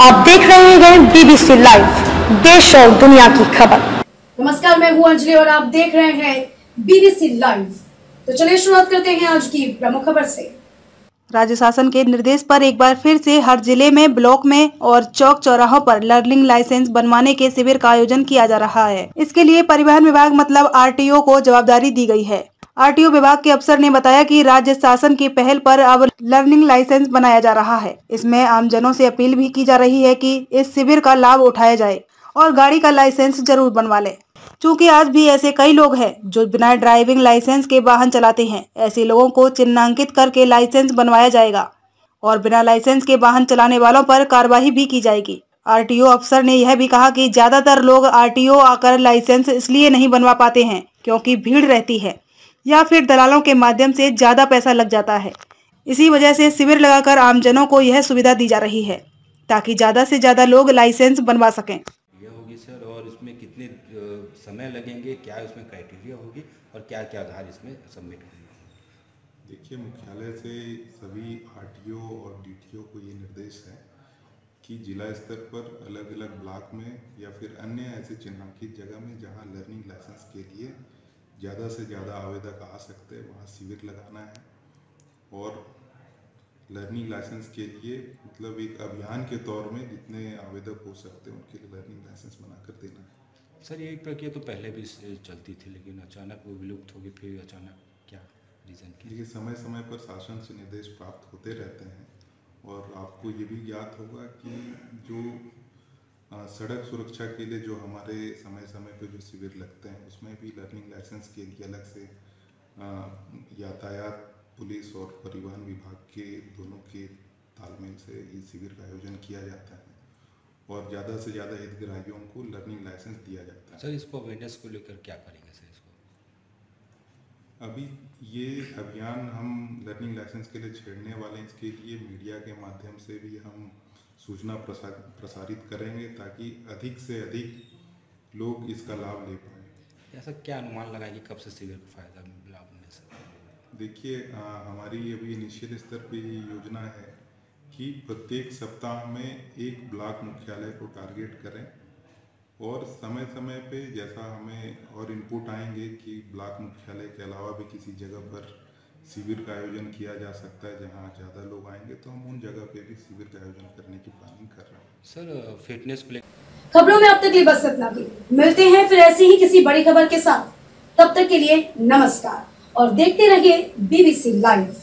आप देख रहे हैं बीबीसी लाइव देश और दुनिया की खबर। नमस्कार मैं हूँ अंजलि और आप देख रहे हैं बीबीसी लाइव तो चलिए शुरुआत करते हैं आज की प्रमुख खबर से। राज्य शासन के निर्देश पर एक बार फिर से हर ज़िले में ब्लॉक में और चौक चौराहों पर लर्निंग लाइसेंस बनवाने के शिविर का आयोजन किया जा रहा है। इसके लिए परिवहन विभाग मतलब आरटीओ को जवाबदारी दी गई है। आरटीओ विभाग के अफसर ने बताया कि राज्य शासन की पहल पर अब लर्निंग लाइसेंस बनाया जा रहा है। इसमें आमजनों से अपील भी की जा रही है कि इस शिविर का लाभ उठाया जाए और गाड़ी का लाइसेंस ज़रूर बनवा ले। चूँकि आज भी ऐसे कई लोग हैं जो बिना ड्राइविंग लाइसेंस के वाहन चलाते हैं, ऐसे लोगों को चिन्हांकित करके लाइसेंस बनवाया जाएगा और बिना लाइसेंस के वाहन चलाने वालों पर कार्रवाई भी की जाएगी। आरटीओ अफसर ने यह भी कहा कि ज़्यादातर लोग आरटीओ आकर लाइसेंस इसलिए नहीं बनवा पाते हैं क्योंकि भीड़ रहती है। या फिर दलालों के माध्यम से ज़्यादा पैसा लग जाता है। इसी वजह से शिविर लगाकर आमजनों को यह सुविधा दी जा रही है ताकि ज़्यादा से ज़्यादा लोग लाइसेंस बनवा सकें। यह होगी सर और इसमें कितने समय लगेंगे क्या इसमें क्राइटेरिया होगी और क्या क्या आधार इसमें सबमिट होंगे? देखिए मुख्यालय से सभी आरटीओ और डीटीओ को ये निर्देश है कि जिला स्तर पर अलग अलग ब्लॉक में या फिर अन्य ऐसे चिन्हांकित जगह में जहाँ लर्निंग लाइसेंस के लिए ज़्यादा से ज़्यादा आवेदक आ सकते हैं वहाँ शिविर लगाना है। और लर्निंग लाइसेंस के लिए मतलब एक अभियान के तौर में जितने आवेदक हो सकते हैं उनके लिए लर्निंग लाइसेंस बना कर देना है। सर ये प्रक्रिया तो पहले भी चलती थी लेकिन अचानक वो विलुप्त होगी फिर अचानक क्या रीज़न देखिए समय समय पर शासन से निर्देश प्राप्त होते रहते हैं। और आपको ये भी ज्ञात होगा कि जो सड़क सुरक्षा के लिए जो हमारे समय समय पर जो शिविर लगते हैं उसमें भी लर्निंग लाइसेंस के लिए अलग से यातायात पुलिस और परिवहन विभाग के दोनों के तालमेल से ये शिविर का आयोजन किया जाता है और ज़्यादा से ज़्यादा हितग्राहियों को लर्निंग लाइसेंस दिया जाता है। सर इसको अवेयरनेस को लेकर क्या करेंगे सर इसको? अभी ये अभियान हम लर्निंग लाइसेंस के लिए छेड़ने वाले इसके लिए मीडिया के माध्यम से भी हम सूचना प्रसा, प्रसारित करेंगे ताकि अधिक से अधिक लोग इसका लाभ ले पाएँ। ऐसा क्या अनुमान लगाएँगे कब से शिविर का फ़ायदा लाभ मिल सकता है? देखिए हमारी अभी इनिशियल स्तर पे ये योजना है कि प्रत्येक सप्ताह में एक ब्लॉक मुख्यालय को टारगेट करें और समय समय पे जैसा हमें और इनपुट आएँगे कि ब्लॉक मुख्यालय के अलावा भी किसी जगह पर शिविर का आयोजन किया जा सकता है जहाँ ज़्यादा लोग आएँगे तो हम उन जगह पे भी शिविर का आयोजन करने की प्लानिंग कर रहे हैं। सर फिटनेस प्ले खबरों में अब तक लिए बस इतना भी मिलते हैं फिर ऐसी ही किसी बड़ी खबर के साथ। तब तक के लिए नमस्कार। और देखते रहिए बीबीसी लाइव